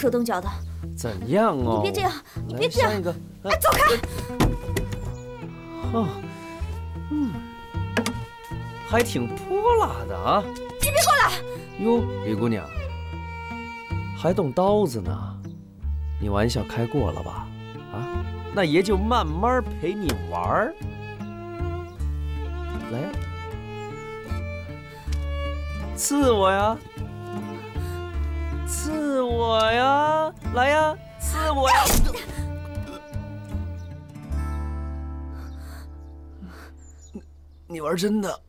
手动脚的。怎样哦？你别这样，你别这样。一个，哎，走开。哦，嗯，还挺泼辣的啊。你别过来。哟，李姑娘，还动刀子呢？你玩笑开过了吧？啊，那爷就慢慢陪你玩儿。来呀，刺我呀，刺我呀，来呀，刺我呀！你玩真的？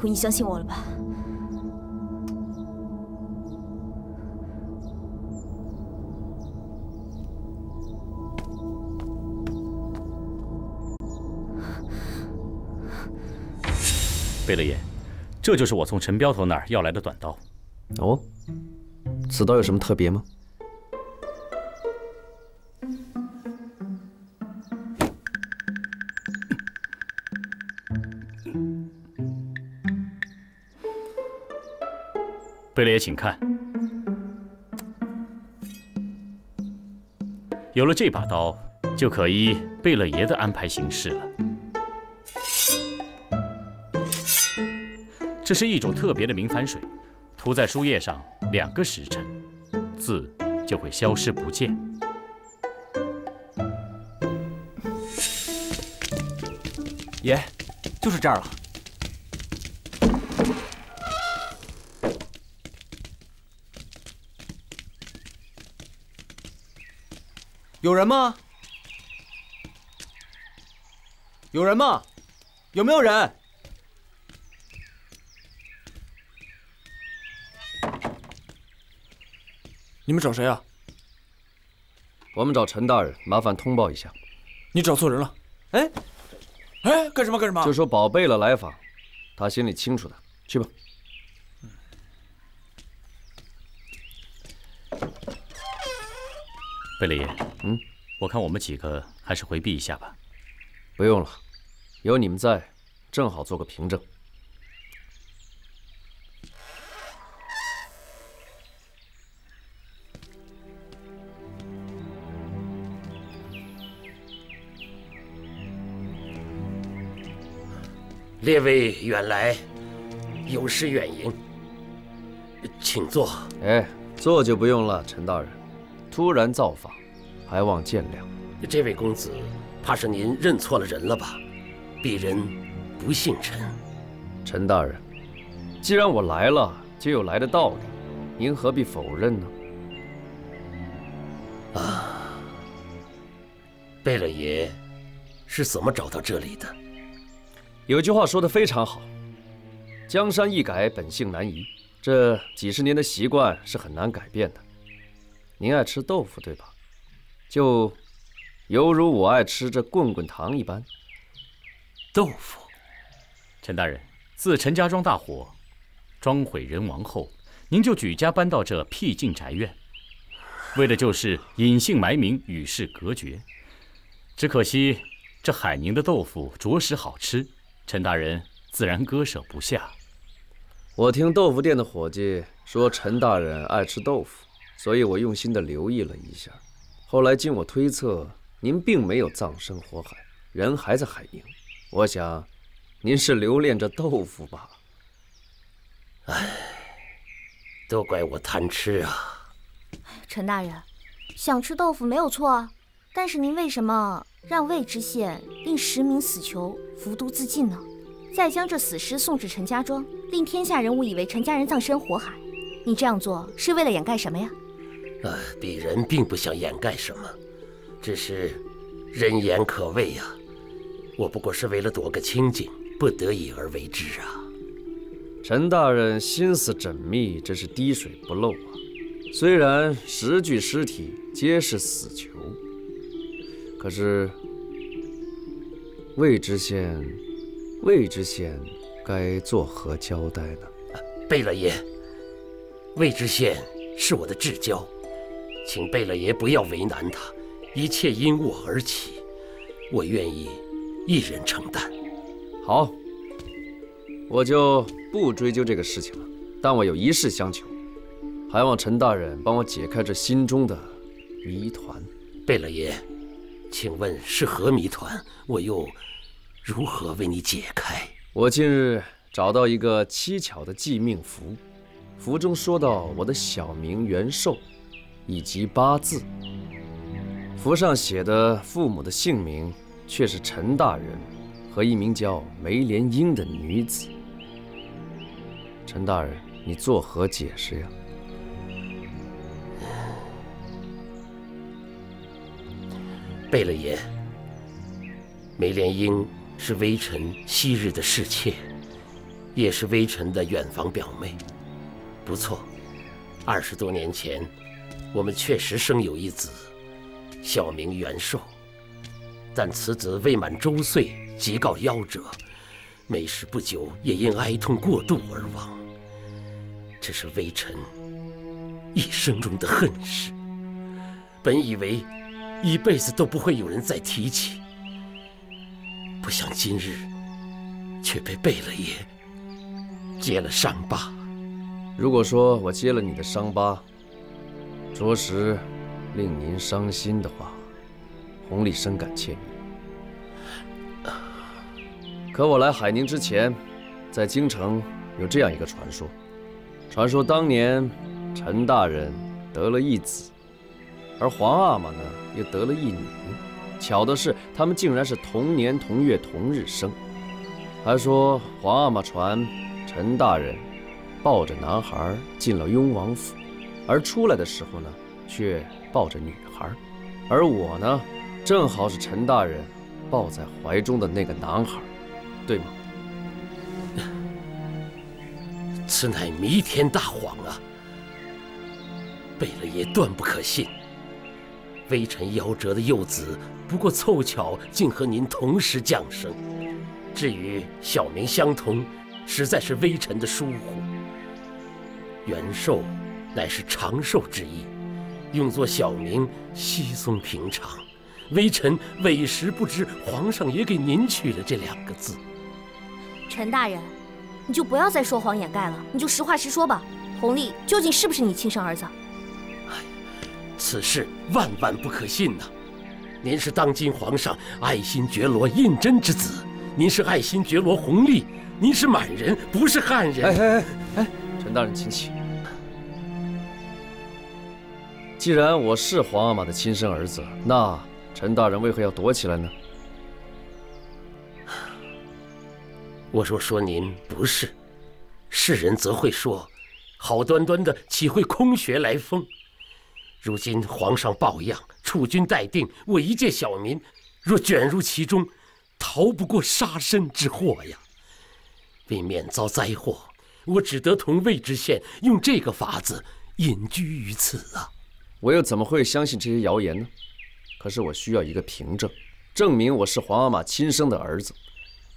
回你相信我了吧？贝勒爷，这就是我从陈镖头那儿要来的短刀。哦，此刀有什么特别吗？贝勒爷，请看，有了这把刀，就可依贝勒爷的安排行事了。这是一种特别的明矾水，涂在书页上两个时辰，字就会消失不见。爷，就是这儿了。有人吗？有人吗？有没有人？你们找谁啊？我们找陈大人，麻烦通报一下。你找错人了。哎，哎，干什么干什么？就说宝贝了来访，他心里清楚的。去吧。贝勒爷，嗯，我看我们几个还是回避一下吧。不用了，有你们在，正好做个凭证。列位远来，有失远迎，请坐。哎，坐就不用了，陈大人。突然造访，还望见谅。这位公子，怕是您认错了人了吧？鄙人不姓陈。陈大人，既然我来了，就有来的道理，您何必否认呢？啊，贝勒爷是怎么找到这里的？有句话说的非常好：“江山易改，本性难移。”这几十年的习惯是很难改变的。您爱吃豆腐，对吧？就犹如我爱吃这棍棍糖一般。豆腐，陈大人，自陈家庄大火，庄毁人亡后，您就举家搬到这僻静宅院，为的就是隐姓埋名，与世隔绝。只可惜这海宁的豆腐着实好吃，陈大人自然割舍不下。我听豆腐店的伙计说，陈大人爱吃豆腐。所以我用心地留意了一下，后来经我推测，您并没有葬身火海，人还在海宁。我想，您是留恋着豆腐吧？唉，都怪我贪吃啊！陈大人，想吃豆腐没有错啊，但是您为什么让魏知县令十名死囚服毒自尽呢？再将这死尸送至陈家庄，令天下人误以为陈家人葬身火海，你这样做是为了掩盖什么呀？呃，鄙人并不想掩盖什么，只是人言可畏呀。我不过是为了躲个清净，不得已而为之啊。陈大人心思缜密，真是滴水不漏啊。虽然十具尸体皆是死囚，可是魏知县，魏知县该作何交代呢？贝勒爷，魏知县是我的至交，请贝勒爷不要为难他，一切因我而起，我愿意一人承担。好，我就不追究这个事情了。但我有一事相求，还望陈大人帮我解开这心中的谜团。贝勒爷，请问是何谜团？我又如何为你解开？我近日找到一个蹊跷的记命符，符中说到我的小名元寿，以及八字。符上写的父母的姓名却是陈大人和一名叫梅莲英的女子。陈大人，你作何解释呀？贝勒爷，梅莲英是微臣昔日的侍妾，也是微臣的远房表妹。不错，二十多年前，我们确实生有一子，小名元寿。但此子未满周岁即告夭折，没时不久也因哀痛过度而亡。这是微臣一生中的恨事。本以为一辈子都不会有人再提起，不想今日却被贝勒爷揭了伤疤。如果说我揭了你的伤疤，着实令您伤心的话，弘历深感歉意。可我来海宁之前，在京城有这样一个传说：传说当年陈大人得了一子，而皇阿玛呢又得了一女。巧的是，他们竟然是同年同月同日生。还说皇阿玛传陈大人抱着男孩进了雍王府，而出来的时候呢，却抱着女孩。而我呢，正好是陈大人抱在怀中的那个男孩，对吗？此乃弥天大谎啊！贝勒爷断不可信。微臣夭折的幼子，不过凑巧竟和您同时降生。至于小名相同，实在是微臣的疏忽。元寿乃是长寿之意，用作小名稀松平常。微臣委实不知，皇上也给您取了这两个字。陈大人，你就不要再说谎掩盖了，你就实话实说吧。弘历究竟是不是你亲生儿子？此事万万不可信呐！您是当今皇上爱新觉罗胤禛之子，您是爱新觉罗弘历，您是满人，不是汉人。哎哎哎哎，陈大人请起。既然我是皇阿玛的亲生儿子，那陈大人为何要躲起来呢？我若说您不是，世人则会说，好端端的岂会空穴来风？如今皇上抱恙，储君待定，我一介小民，若卷入其中，逃不过杀身之祸呀！为免遭灾祸，我只得同魏知县用这个法子隐居于此啊！我又怎么会相信这些谣言呢？可是我需要一个凭证，证明我是皇阿玛亲生的儿子。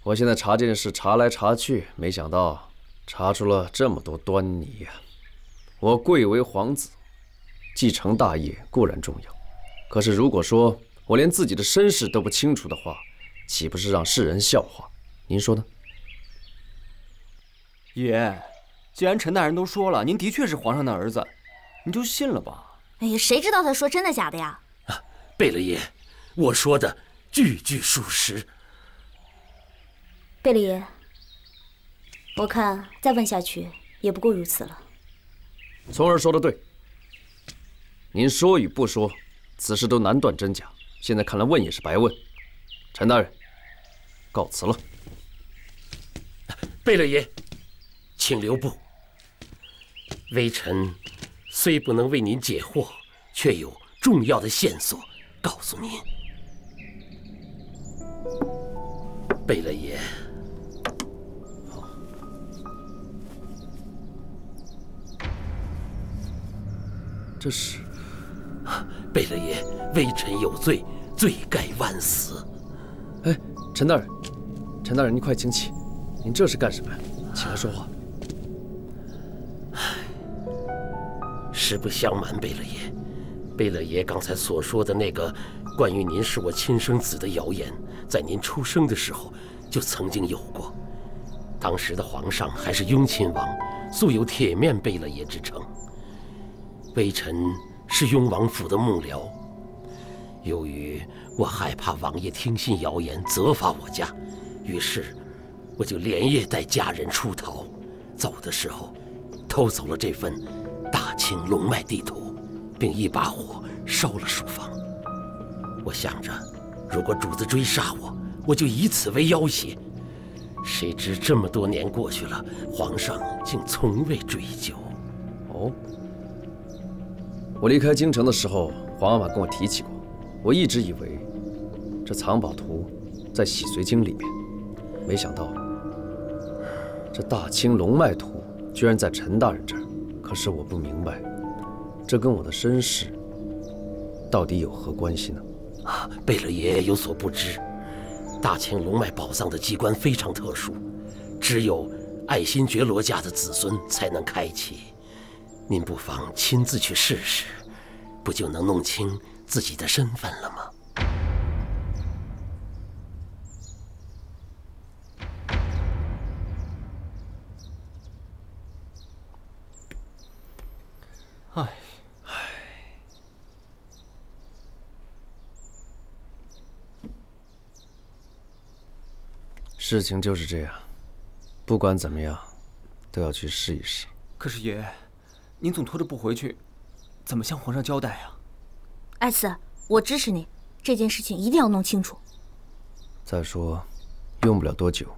我现在查这件事，查来查去，没想到查出了这么多端倪呀！我贵为皇子。继承大业固然重要，可是如果说我连自己的身世都不清楚的话，岂不是让世人笑话？您说呢？爷，既然陈大人都说了，您的确是皇上的儿子，你就信了吧。哎呀，谁知道他说真的假的呀？啊，贝勒爷，我说的句句属实。贝勒爷，我看再问下去也不过如此了。从儿说的对。您说与不说，此事都难断真假。现在看来，问也是白问。陈大人，告辞了。贝勒爷，请留步。微臣虽不能为您解惑，却有重要的线索告诉您。贝勒爷，这是贝勒爷，微臣有罪，罪该万死。哎，陈大人，陈大人，您快请起，您这是干什么呀？起来说话。实不相瞒，贝勒爷，贝勒爷刚才所说的那个关于您是我亲生子的谣言，在您出生的时候就曾经有过。当时的皇上还是雍亲王，素有铁面贝勒爷之称。微臣是雍王府的幕僚，由于我害怕王爷听信谣言责罚我家，于是我就连夜带家人出逃。走的时候，偷走了这份清龙脉地图，并一把火烧了书房。我想着，如果主子追杀我，我就以此为要挟。谁知这么多年过去了，皇上竟从未追究。哦。我离开京城的时候，皇阿玛跟我提起过。我一直以为这藏宝图在洗髓经里面，没想到这大清龙脉图居然在陈大人这儿。可是我不明白，这跟我的身世到底有何关系呢？啊，贝勒爷有所不知，大清龙脉宝藏的机关非常特殊，只有爱新觉罗家的子孙才能开启。您不妨亲自去试试，不就能弄清自己的身份了吗？事情就是这样，不管怎么样，都要去试一试。可是爷，您总拖着不回去，怎么向皇上交代啊？艾斯，我支持你，这件事情一定要弄清楚。再说，用不了多久，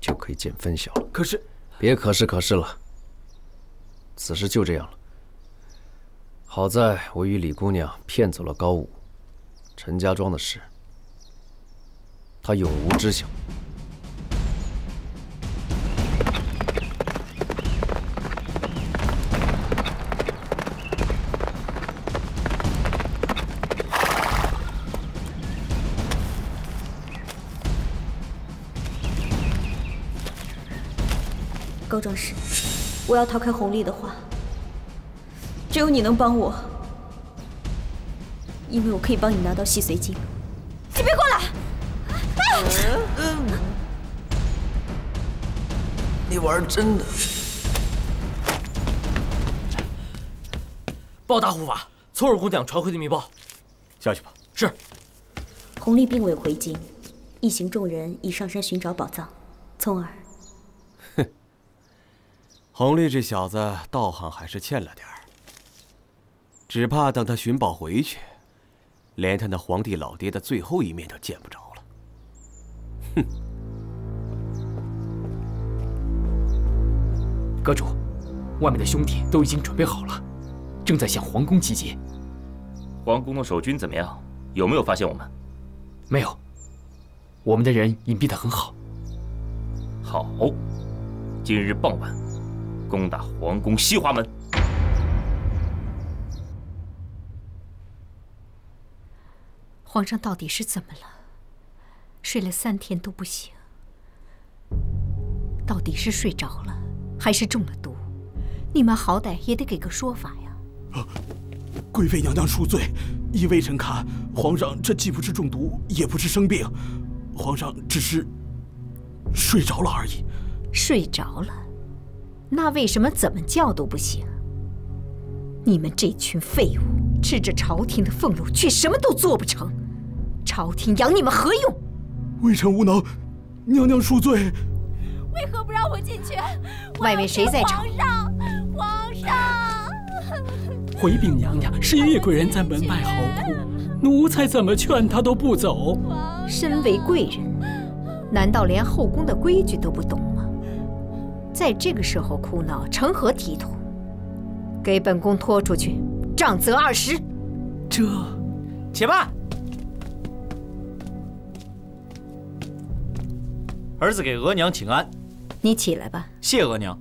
就可以见分晓了。可是，别可是可是了，此事就这样了。好在我与李姑娘骗走了高武，陈家庄的事，她永无知晓。高壮士，我要逃开红利的话，只有你能帮我，因为我可以帮你拿到细髓经。你别过来！你玩真的？报大护法，聪儿姑娘传回的密报，下去吧。是。红利并未回京，一行众人已上山寻找宝藏。聪儿，哼，红利这小子道行还是欠了点儿，只怕等他寻宝回去，连他那皇帝老爹的最后一面都见不着了。哼！阁主，外面的兄弟都已经准备好了，正在向皇宫集结。皇宫的守军怎么样？有没有发现我们？没有，我们的人隐蔽的很好。好，今日傍晚攻打皇宫西华门。皇上到底是怎么了？睡了三天都不醒，到底是睡着了，还是中了毒？你们好歹也得给个说法呀！啊，贵妃娘娘恕罪，依微臣看，皇上这既不是中毒，也不是生病，皇上只是睡着了而已。睡着了，那为什么怎么叫都不行？你们这群废物，吃着朝廷的俸禄，却什么都做不成，朝廷养你们何用？微臣无能，娘娘恕罪。为何不让我进去？外面谁在吵？皇上，皇上！回禀娘娘，是叶贵人在门外嚎哭，奴才怎么劝他都不走。身为贵人，难道连后宫的规矩都不懂吗？在这个时候哭闹，成何体统？给本宫拖出去，杖责二十。这，且慢。儿子给额娘请安。你起来吧。谢额娘。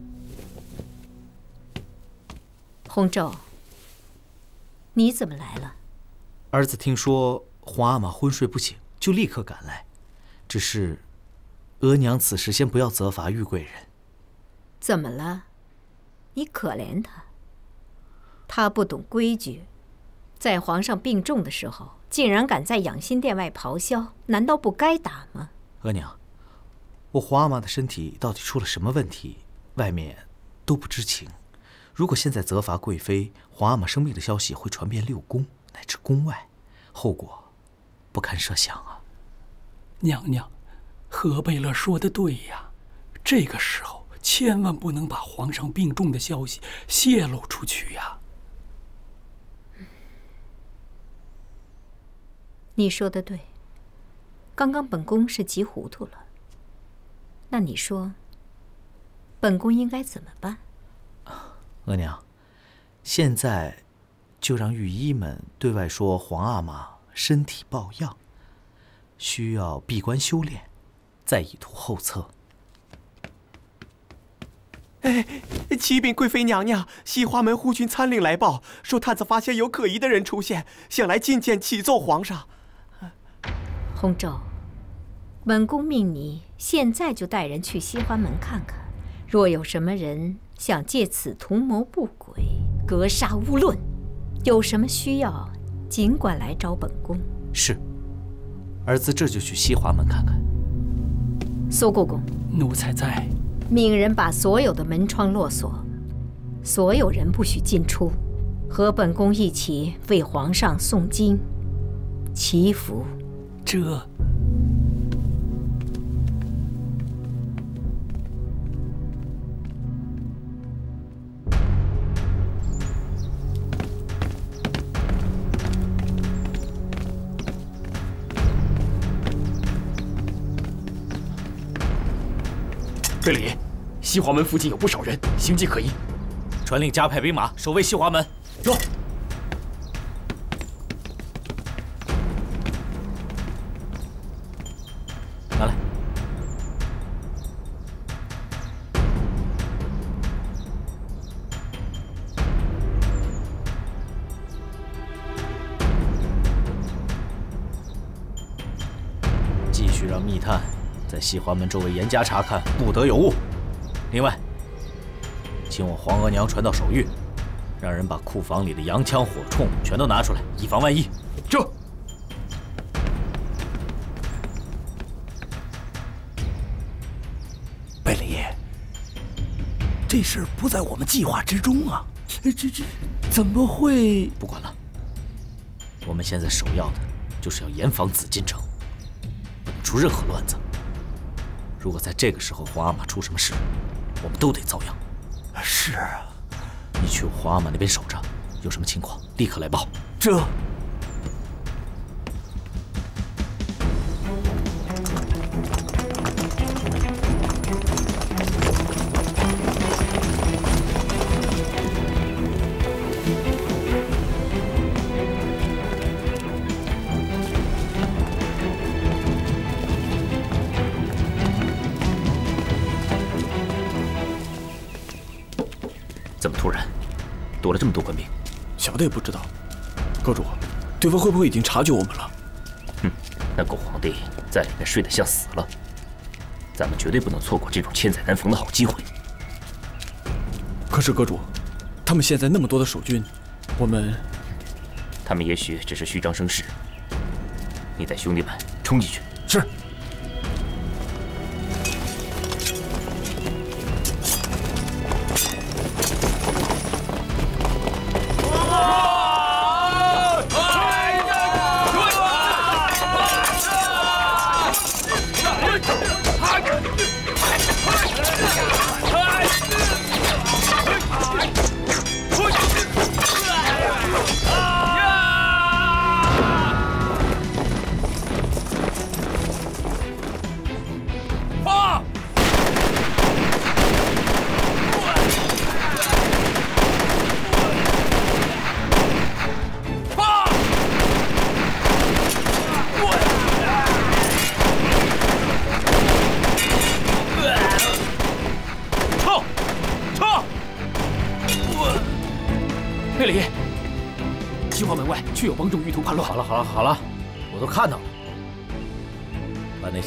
洪昼，你怎么来了？儿子听说皇阿玛昏睡不醒，就立刻赶来。只是，额娘此时先不要责罚玉贵人。怎么了？你可怜他。他不懂规矩，在皇上病重的时候，竟然敢在养心殿外咆哮，难道不该打吗？额娘，我皇阿玛的身体到底出了什么问题，外面都不知情。如果现在责罚贵妃，皇阿玛生病的消息会传遍六宫乃至宫外，后果不堪设想啊！娘娘，何贝勒说的对呀，这个时候千万不能把皇上病重的消息泄露出去呀。你说的对，刚刚本宫是急糊涂了。那你说，本宫应该怎么办？额娘，现在就让御医们对外说皇阿玛身体抱恙，需要闭关修炼，再以图后策。哎，启禀贵妃娘娘，西华门护军参领来报，说探子发现有可疑的人出现，想来觐见启奏皇上。洪昼，本宫命你现在就带人去西华门看看，若有什么人想借此图谋不轨、格杀勿论，有什么需要，尽管来找本宫。是，儿子这就去西华门看看。苏公公，奴才在。命人把所有的门窗落锁，所有人不许进出，和本宫一起为皇上诵经、祈福。这贝里，西华门附近有不少人，形迹可疑。传令加派兵马守卫西华门。有。拿来。继续让密探在西华门周围严加查看，不得有误。另外，请我皇额娘传到手谕，让人把库房里的洋枪火铳全都拿出来，以防万一。这。贝勒爷，这事不在我们计划之中啊！这这怎么会？不管了，我们现在首要的就是要严防紫禁城，不能出任何乱子。如果在这个时候皇阿玛出什么事，我们都得遭殃。是啊，你去皇阿玛那边守着，有什么情况立刻来报。这。小的也不知道。阁主，对方会不会已经察觉我们了？哼，那狗皇帝在里面睡得像死了。咱们绝对不能错过这种千载难逢的好机会。可是阁主，他们现在那么多的守军，我们……他们也许只是虚张声势。你带兄弟们冲进去。是。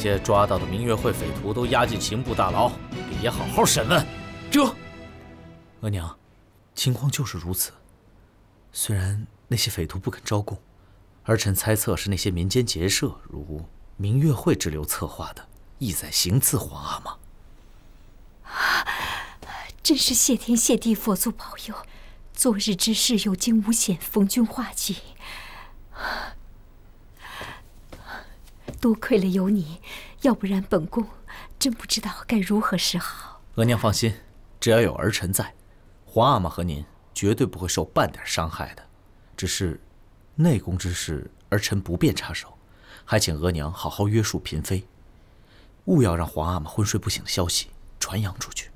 些抓到的明月会匪徒都押进刑部大牢，给爷好好审问。这，额娘，情况就是如此。虽然那些匪徒不肯招供，儿臣猜测是那些民间结社如明月会之流策划的，意在行刺皇阿玛。真是谢天谢地，佛祖保佑，昨日之事有惊无险，逢君化吉。多亏了有你，要不然本宫真不知道该如何是好。额娘放心，只要有儿臣在，皇阿玛和您绝对不会受半点伤害的。只是内宫之事，儿臣不便插手，还请额娘好好约束嫔妃，勿要让皇阿玛昏睡不醒的消息传扬出去。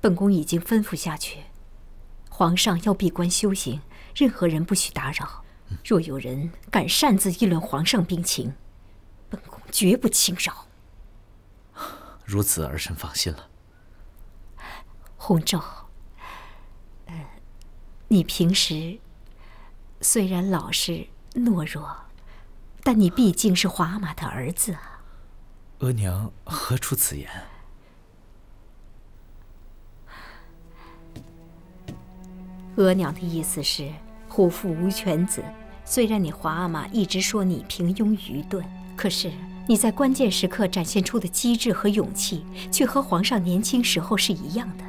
本宫已经吩咐下去，皇上要闭关修行，任何人不许打扰。若有人敢擅自议论皇上病情，绝不轻饶。如此，儿臣放心了。洪昼，呃，你平时虽然老实懦弱，但你毕竟是皇阿玛的儿子啊。额娘何出此言？额娘的意思是，虎父无犬子。虽然你皇阿玛一直说你平庸愚钝，可是你在关键时刻展现出的机智和勇气，却和皇上年轻时候是一样的。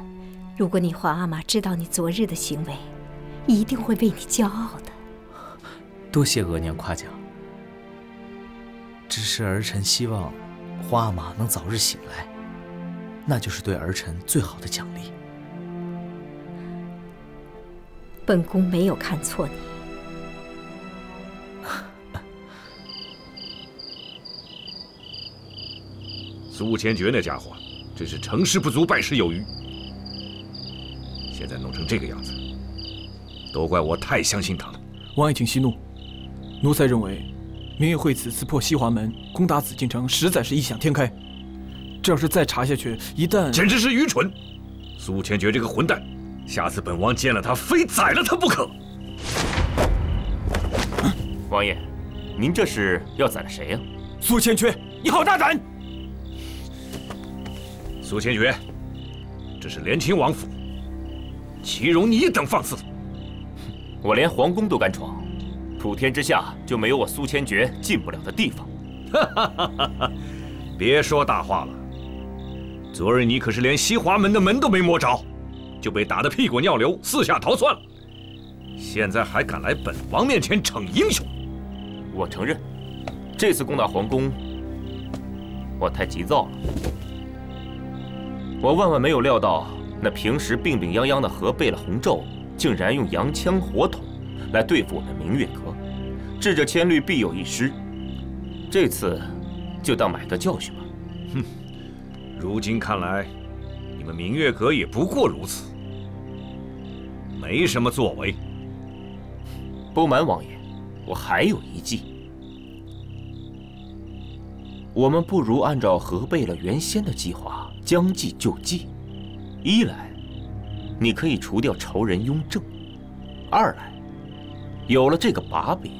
如果你皇阿玛知道你昨日的行为，一定会为你骄傲的。多谢额娘夸奖。只是儿臣希望，皇阿玛能早日醒来，那就是对儿臣最好的奖励。本宫没有看错你。苏千珏那家伙，真是成事不足败事有余。现在弄成这个样子，都怪我太相信他了。王爷请息怒，奴才认为，明月会此次破西华门，攻打紫禁城，实在是异想天开。这要是再查下去，一旦简直是愚蠢。苏千珏这个混蛋，下次本王见了他，非宰了他不可。王爷，您这是要宰了谁呀？苏千珏，你好大胆！苏千珏，这是连亲王府，岂容你一等放肆！我连皇宫都敢闯，普天之下就没有我苏千珏进不了的地方。哈哈哈哈！别说大话了，昨日你可是连西华门的门都没摸着，就被打得屁滚尿流，四下逃窜了。现在还敢来本王面前逞英雄？我承认，这次攻打皇宫，我太急躁了。我万万没有料到，那平时病病殃殃的河贝勒洪昼，竟然用洋枪火筒来对付我们明月阁。智者千虑，必有一失。这次就当买个教训吧。哼，如今看来，你们明月阁也不过如此，没什么作为。不瞒王爷，我还有一计。我们不如按照何贝勒原先的计划。将计就计，一来，你可以除掉仇人雍正；二来，有了这个把柄，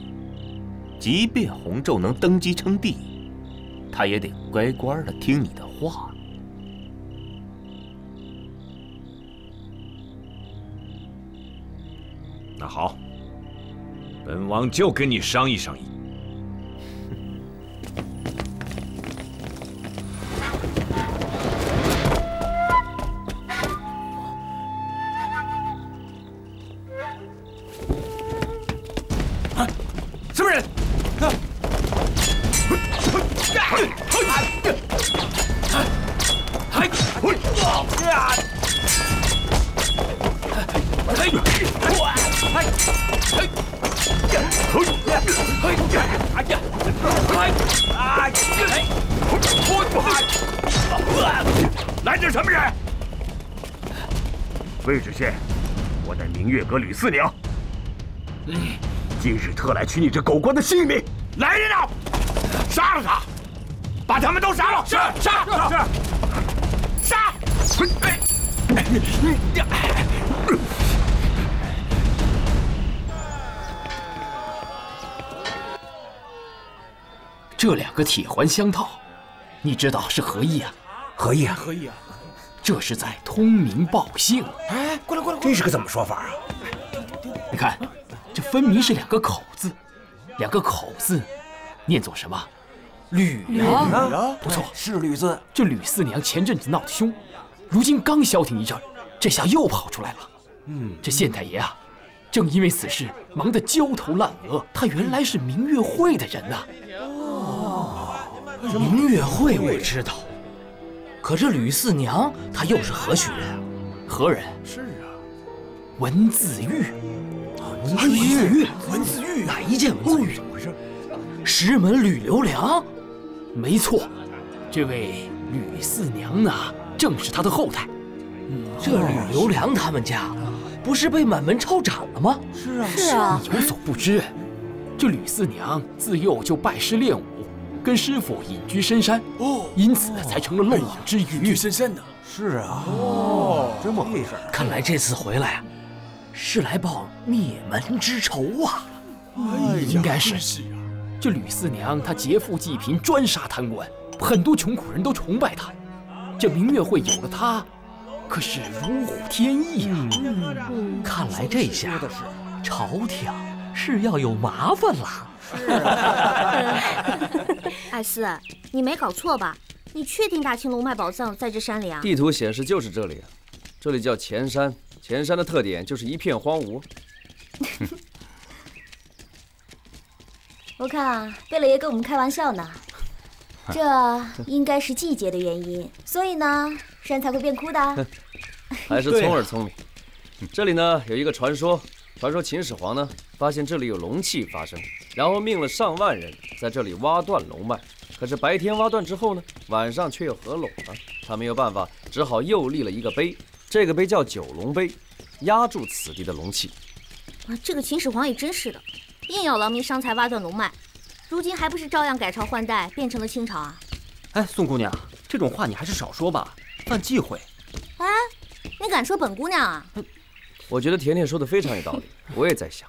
即便洪昼能登基称帝，他也得乖乖的听你的话。那好，本王就跟你商议商议。魏知县，我乃明月阁吕四娘，今日特来取你这狗官的性命。来人呐，杀了他！把他们都杀了！是杀是杀！这两个铁环相套，你知道是何意啊？何意啊？何意啊？这是在通明报姓。哎，过来过来，这是个怎么说法啊？你看，这分明是两个口字，两个口字，念作什么？吕啊！不错，是吕字。这吕四娘前阵子闹得凶，如今刚消停一阵，这下又跑出来了。嗯，这县太爷啊，正因为此事忙得焦头烂额。他原来是明月会的人呐。哦，明月会我知道，可这吕四娘她又是何许人啊？何人？是啊，文字狱。文字狱，文字狱，哪一件文字狱？怎么回事？石门吕留良。没错，这位吕四娘呢，正是他的后代。这吕留良他们家，不是被满门抄斩了吗？是啊，是啊。你有所不知，这吕四娘自幼就拜师练武，跟师傅隐居深山，哦，因此才成了漏网之鱼。隐居深山的。是啊，哦，这么回事。看来这次回来，是来报灭门之仇啊。哎，应该是。这吕四娘，她劫富济贫，专杀贪官，很多穷苦人都崇拜她。这明月会有了她，可是如虎添翼啊！嗯，看来这下朝廷是要有麻烦了。艾斯，你没搞错吧？你确定大青龙脉宝藏在这山里啊？地图显示就是这里啊，这里叫前山。前山的特点就是一片荒芜。我看啊，贝勒爷跟我们开玩笑呢。这应该是季节的原因，所以呢，山才会变枯的。还是聪儿聪明。这里呢有一个传说，传说秦始皇呢发现这里有龙气发生，然后命了上万人在这里挖断龙脉。可是白天挖断之后呢，晚上却又合拢了。他没有办法，只好又立了一个碑，这个碑叫九龙碑，压住此地的龙气。啊，这个秦始皇也真是的。硬要劳民伤财挖断龙脉，如今还不是照样改朝换代，变成了清朝啊！哎，宋姑娘，这种话你还是少说吧，犯忌讳。哎，你敢说本姑娘啊？我觉得甜甜说的非常有道理。我也在想，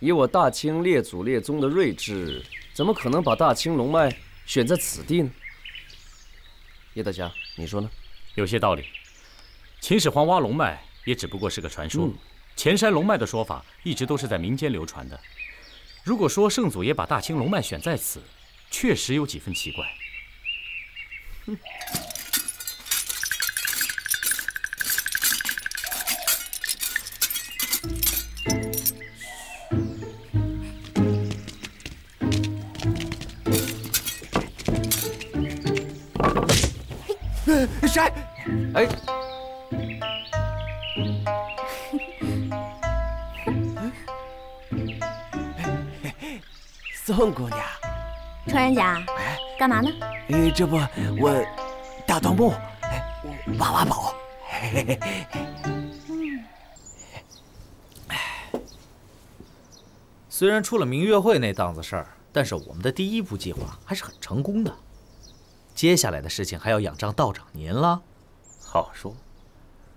以我大清列祖列宗的睿智，怎么可能把大清龙脉选在此地呢？叶大侠，你说呢？有些道理。秦始皇挖龙脉也只不过是个传说，前山龙脉的说法一直都是在民间流传的。如果说圣祖爷把大清龙脉选在此，确实有几分奇怪。谁？哎。宋姑娘，穿山甲，干嘛呢？哎，这不我大盗墓，挖挖宝。虽然出了明月会那档子事儿，但是我们的第一步计划还是很成功的。接下来的事情还要仰仗道长您了。好说。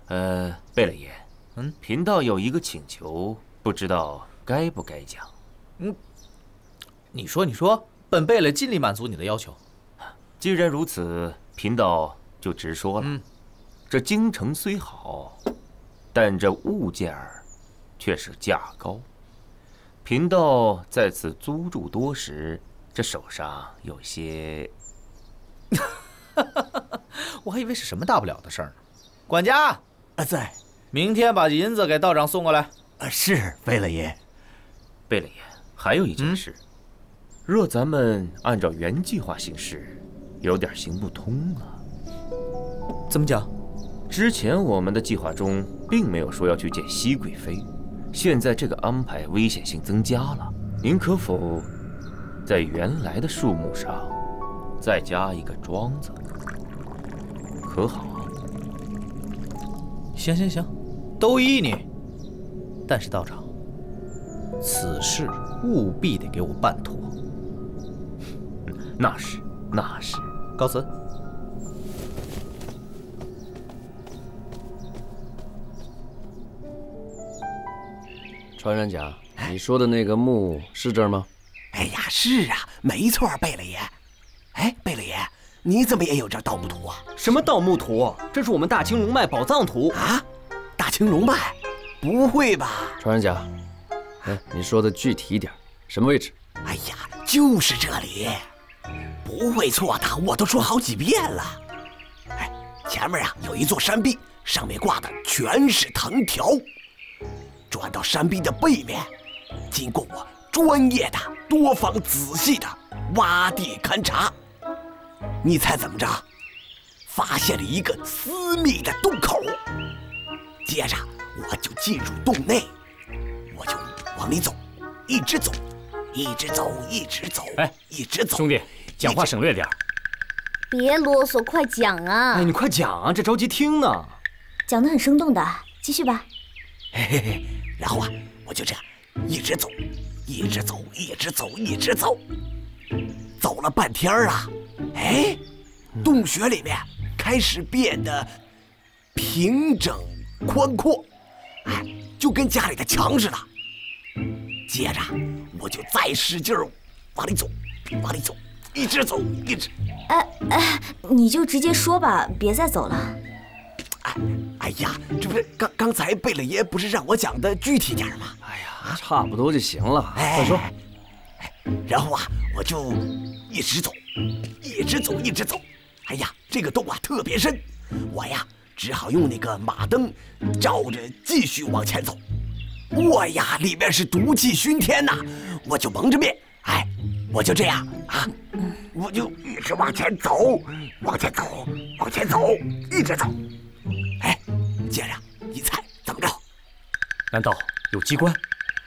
呃，贝勒爷，嗯，贫道有一个请求，不知道该不该讲。嗯。你说，你说，本贝勒尽力满足你的要求。既然如此，贫道就直说了。这京城虽好，但这物件儿却是价高。贫道在此租住多时，这手上有些…… 我还以为是什么大不了的事儿呢。管家啊，在。明天把银子给道长送过来。啊，是贝勒爷。贝勒爷，还有一件事。若咱们按照原计划行事，有点行不通了。怎么讲？之前我们的计划中并没有说要去见熹贵妃，现在这个安排危险性增加了。您可否在原来的数目上再加一个“庄”子？可好？行行行，都依你。但是道长，此事务必得给我办妥。那是，那是。告辞。穿山甲，你说的那个墓是这儿吗？哎呀，是啊，没错，贝勒爷。哎，贝勒爷，你怎么也有这盗墓图啊？什么盗墓图？这是我们大清龙脉宝藏图啊！大清龙脉？不会吧？穿山甲，哎，你说的具体一点，什么位置？哎呀，就是这里，不会错的，我都说好几遍了。哎，前面啊有一座山壁，上面挂的全是藤条。转到山壁的背面，经过我专业的、多方仔细的挖地勘察，你猜怎么着？发现了一个私密的洞口。接着我就进入洞内，我就往里走，一直走，一直走，一直走，哎，一直走。兄弟，讲话省略点别啰嗦，快讲啊！哎，你快讲啊，这着急听呢。讲得很生动的，继续吧。嘿嘿嘿，然后啊，我就这样一直走，一直走，一直走，一直走，走了半天啊，哎，洞穴里面开始变得平整宽阔，哎，就跟家里的墙似的。接着我就再使劲儿往里走，往里走，一直走，一直。哎哎，你就直接说吧，别再走了。哎哎呀，这不是刚刚才贝勒爷不是让我讲的具体点吗？哎呀，差不多就行了，哎快说。然后啊，我就一直走，一直走，一直走。哎呀，这个洞啊特别深，我呀只好用那个马灯照着继续往前走。我呀，里面是毒气熏天呐，我就蒙着面，哎，我就这样啊，我就一直往前走，往前走，往前走，一直走。哎，接着你猜怎么着？难道有机关？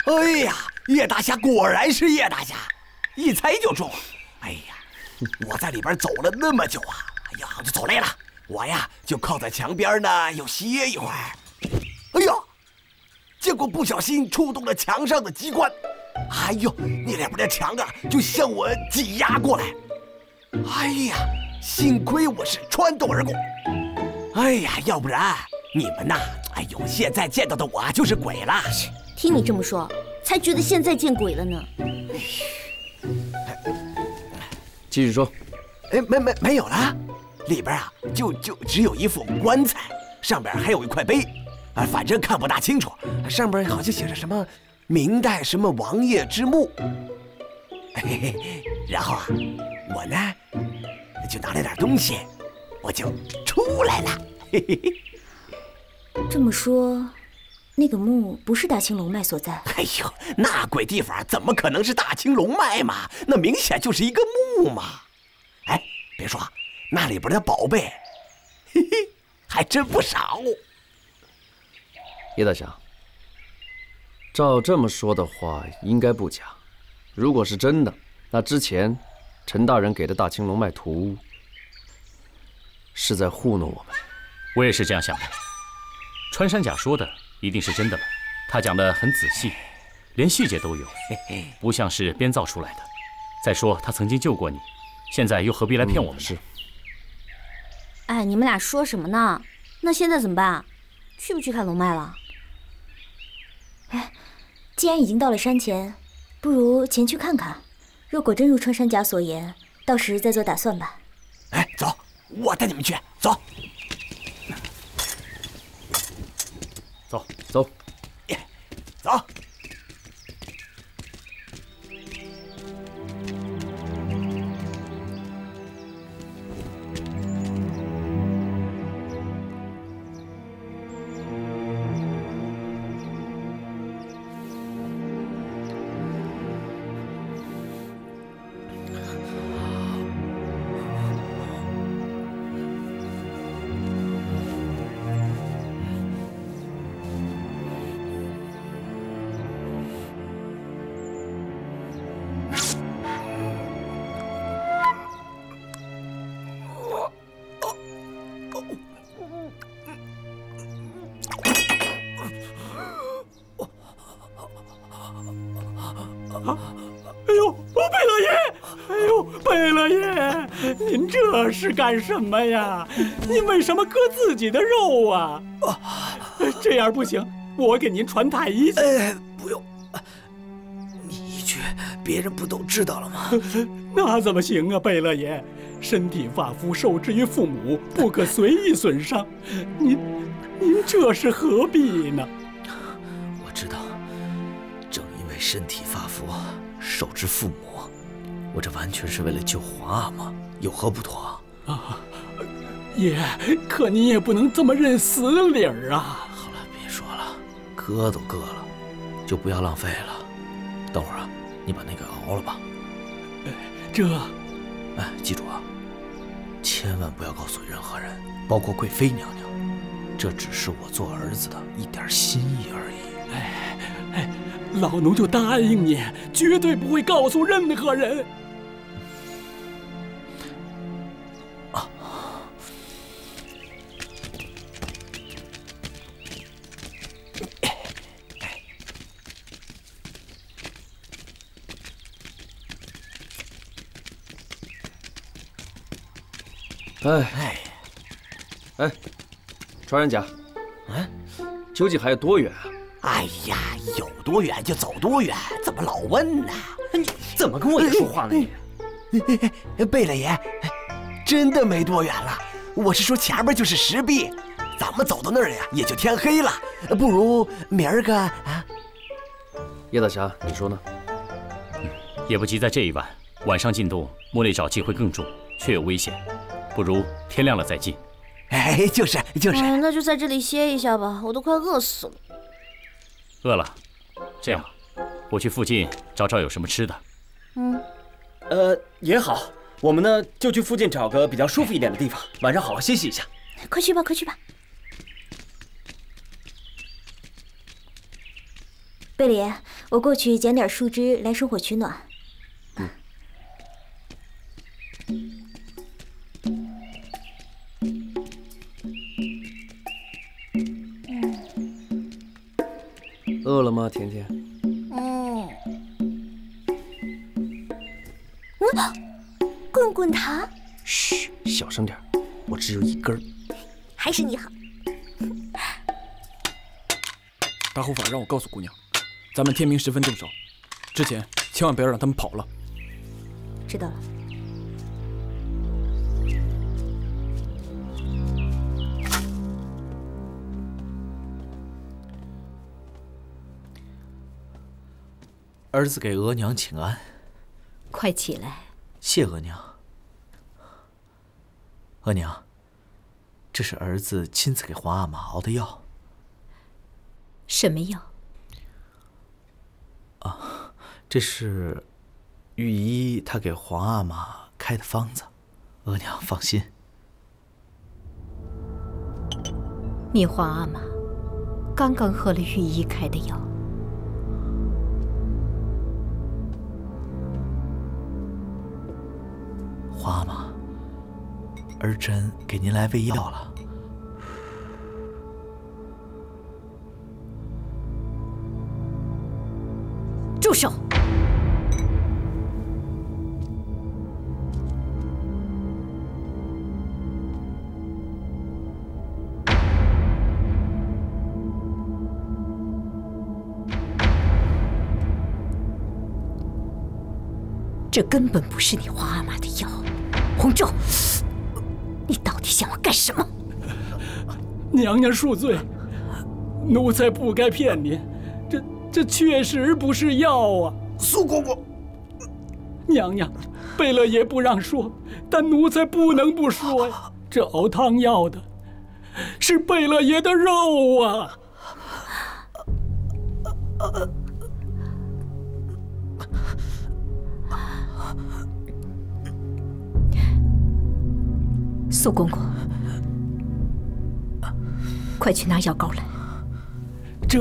哎呀，叶大侠果然是叶大侠，一猜就中。哎呀，我在里边走了那么久啊，哎呀，我就走累了，我呀就靠在墙边呢，又歇一会儿。哎呀，结果不小心触动了墙上的机关，哎呦，那两边的墙啊就向我挤压过来。哎呀，幸亏我是穿洞而过。哎呀，要不然你们呐，哎呦，现在见到的我就是鬼了。听你这么说，才觉得现在见鬼了呢。继续说。哎，没没没有了，里边啊就就只有一副棺材，上边还有一块碑，啊，反正看不大清楚，上边好像写着什么明代什么王爷之墓。嘿嘿，然后啊，我呢就拿了点东西，我就出来了。嘿嘿嘿。这么说，那个墓不是大清龙脉所在？哎呦，那鬼地方怎么可能是大清龙脉嘛？那明显就是一个墓嘛！哎，别说，那里边的宝贝，嘿嘿，还真不少。叶大侠，照这么说的话，应该不假。如果是真的，那之前陈大人给的大清龙脉图是在糊弄我们。我也是这样想的。穿山甲说的一定是真的了，他讲的很仔细，连细节都有，不像是编造出来的。再说他曾经救过你，现在又何必来骗我们？是。哎，你们俩说什么呢？那现在怎么办？去不去看龙脉了？哎，既然已经到了山前，不如前去看看。若果真如穿山甲所言，到时再做打算吧。哎，走，我带你们去，走走，走。这是干什么呀？您为什么割自己的肉啊？这样不行，我给您传太医去。哎，不用，你一去，别人不都知道了吗？那怎么行啊，贝勒爷？身体发肤受之于父母，不可随意损伤。您，您这是何必呢？我知道，正因为身体发肤受之父母，我这完全是为了救皇阿玛，有何不妥？啊，爷，可您也不能这么认死理儿啊！好了，别说了，割都割了，就不要浪费了。等会儿啊，你把那个熬了吧。这，哎，记住啊，千万不要告诉任何人，包括贵妃娘娘。这只是我做儿子的一点心意而已。哎哎，老奴就答应你，绝对不会告诉任何人。哎哎哎，传人甲，嗯，究竟还有多远啊？哎呀，有多远就走多远，怎么老问呢？你怎么跟我爷说话呢？你，贝勒爷，真的没多远了。我是说前面就是石壁，咱们走到那儿呀，也就天黑了。不如明儿个啊？叶大侠，你说呢？也不急在这一晚，晚上进洞，莫内沼气会更重，确有危险。不如天亮了再进。哎，就是就是。哎，那就在这里歇一下吧，我都快饿死了。饿了，这样，我去附近找找有什么吃的。嗯，呃，也好，我们呢就去附近找个比较舒服一点的地方，晚上好好歇息一下。快去吧，快去吧。贝里，我过去捡点树枝来生火取暖。饿了吗，甜甜？嗯。嗯，棍棍糖。嘘，小声点，我只有一根儿。还是你好。大护法让我告诉姑娘，咱们天明时分动手，之前千万不要让他们跑了。知道了。儿子给额娘请安，快起来！谢额娘。额娘，这是儿子亲自给皇阿玛熬的药。什么药？啊，这是御医他给皇阿玛开的方子，额娘放心。你皇阿玛刚刚喝了御医开的药。皇阿玛，儿臣给您来喂药了。住手！这根本不是你皇阿玛的药，洪仲，你到底想要干什么？娘娘恕罪，奴才不该骗您，这这确实不是药啊！苏公公，娘娘，贝勒爷不让说，但奴才不能不说呀。这熬汤药的，是贝勒爷的肉啊！苏公公，快去拿药膏来。这，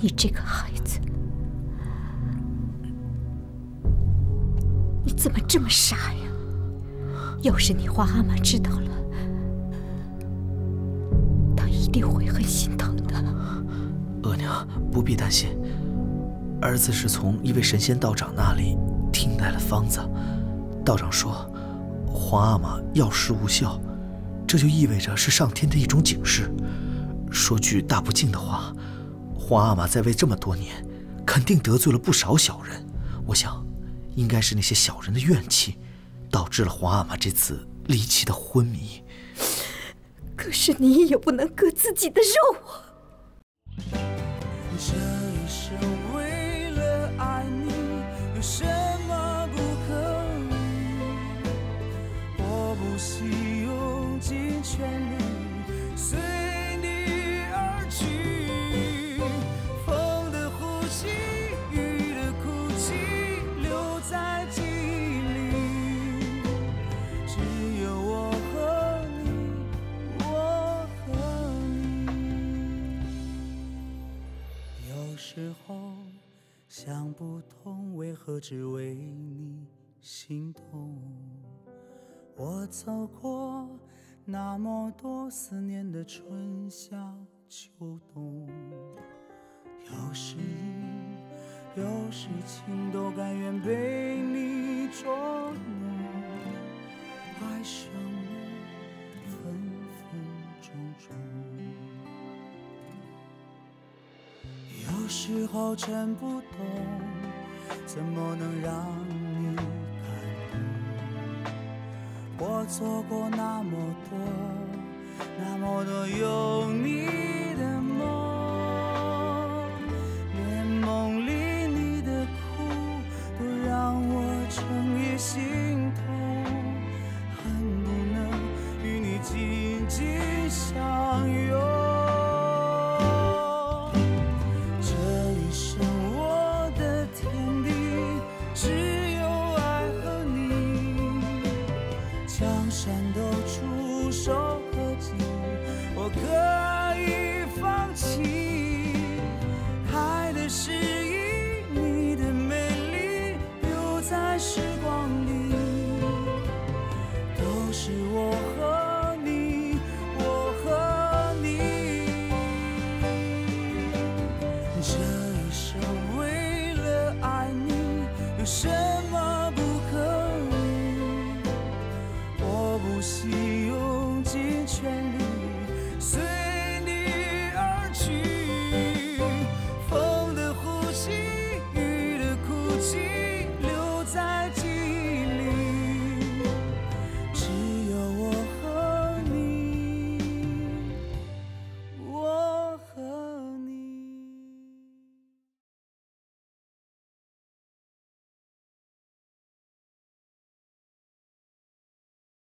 你这个孩子，你怎么这么傻呀？要是你皇阿玛知道了，她一定会很心疼不必担心，儿子是从一位神仙道长那里听来了方子。道长说，皇阿玛药石无效，这就意味着是上天的一种警示。说句大不敬的话，皇阿玛在位这么多年，肯定得罪了不少小人。我想，应该是那些小人的怨气，导致了皇阿玛这次离奇的昏迷。可是你也不能割自己的肉啊！何止为你心痛？我走过那么多思念的春夏秋冬，有时阴，有时晴，都甘愿被你捉弄。爱上你分分钟钟。有时候真不懂，怎么能让你感动？我错过那么多，那么多有你